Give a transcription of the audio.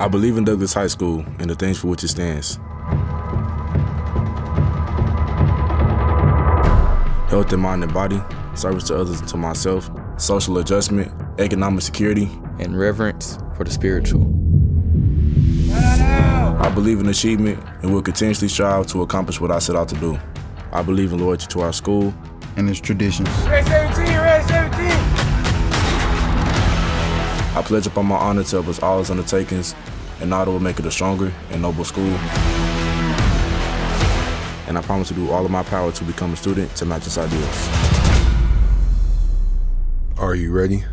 I believe in Douglass High School and the things for which it stands. Health in mind and body, service to others and to myself, social adjustment, economic security, and reverence for the spiritual. I believe in achievement and will continuously strive to accomplish what I set out to do. I believe in loyalty to our school and its traditions. Red 17, Red 17! I pledge upon my honor to help us all as undertakings and that will make it a stronger and noble school. And I promise to do all of my power to become a student to match its ideals. Are you ready?